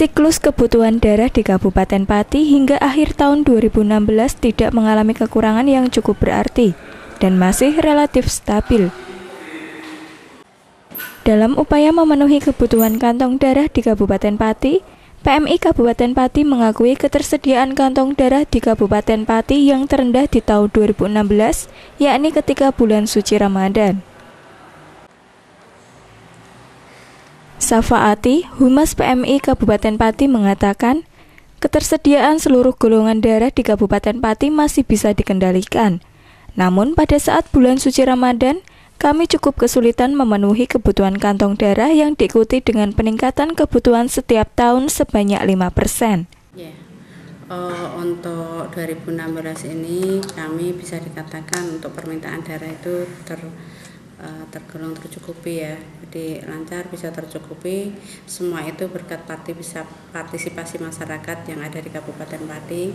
Siklus kebutuhan darah di Kabupaten Pati hingga akhir tahun 2016 tidak mengalami kekurangan yang cukup berarti dan masih relatif stabil. Dalam upaya memenuhi kebutuhan kantong darah di Kabupaten Pati, PMI Kabupaten Pati mengakui ketersediaan kantong darah di Kabupaten Pati yang terendah di tahun 2016, yakni ketika bulan suci Ramadan. Safaati, Humas PMI Kabupaten Pati mengatakan, ketersediaan seluruh golongan darah di Kabupaten Pati masih bisa dikendalikan. Namun pada saat bulan suci Ramadan, kami cukup kesulitan memenuhi kebutuhan kantong darah yang diikuti dengan peningkatan kebutuhan setiap tahun sebanyak 5%. Yeah. Uh, untuk 2016 ini kami bisa dikatakan untuk permintaan darah itu ter uh, tergolong tercukupi ya jadi lancar bisa tercukupi. Semua itu berkat partisipasi masyarakat yang ada di Kabupaten Pati.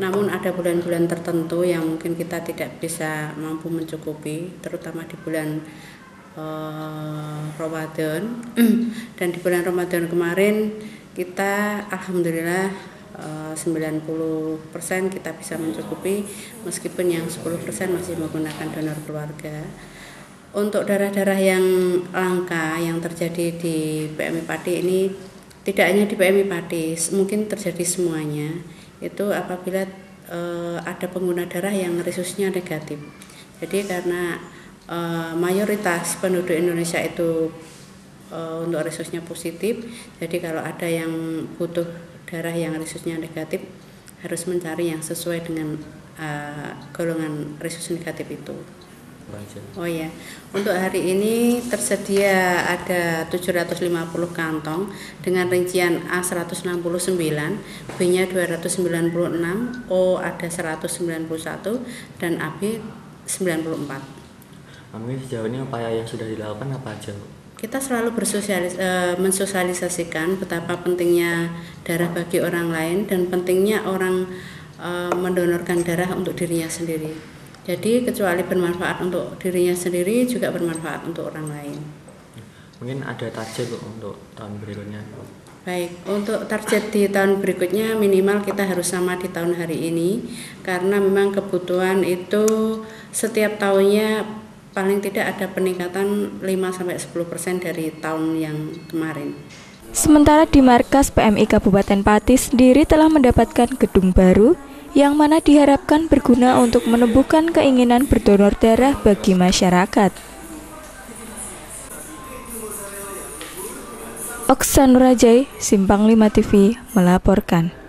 Namun ada bulan-bulan tertentu yang mungkin kita tidak bisa mampu mencukupi terutama di bulan uh, Ramadan. Dan di bulan Ramadan kemarin kita Alhamdulillah 90% kita bisa mencukupi meskipun yang 10% masih menggunakan donor keluarga untuk darah-darah yang langka yang terjadi di PMI Pati ini tidak hanya di PMI Pati, mungkin terjadi semuanya. Itu apabila e, ada pengguna darah yang resusnya negatif. Jadi karena e, mayoritas penduduk Indonesia itu e, untuk resusnya positif, jadi kalau ada yang butuh darah yang resusnya negatif harus mencari yang sesuai dengan e, golongan resus negatif itu. Oh ya, untuk hari ini tersedia ada 750 kantong dengan rincian A 169, B-nya 296, O ada 191 dan AB 94. Kami sejauh ini upaya yang sudah dilakukan apa aja, Kita selalu bersosialis, e, mensosialisasikan betapa pentingnya darah bagi orang lain dan pentingnya orang e, mendonorkan darah untuk dirinya sendiri. Jadi kecuali bermanfaat untuk dirinya sendiri juga bermanfaat untuk orang lain. Mungkin ada target untuk tahun berikutnya. Baik, untuk target di tahun berikutnya minimal kita harus sama di tahun hari ini karena memang kebutuhan itu setiap tahunnya paling tidak ada peningkatan 5 sampai 10% dari tahun yang kemarin. Sementara di markas PMI Kabupaten Pati sendiri telah mendapatkan gedung baru yang mana diharapkan berguna untuk menumbuhkan keinginan berdonor darah bagi masyarakat. Oksan Rajai, Simpang 5 TV, melaporkan.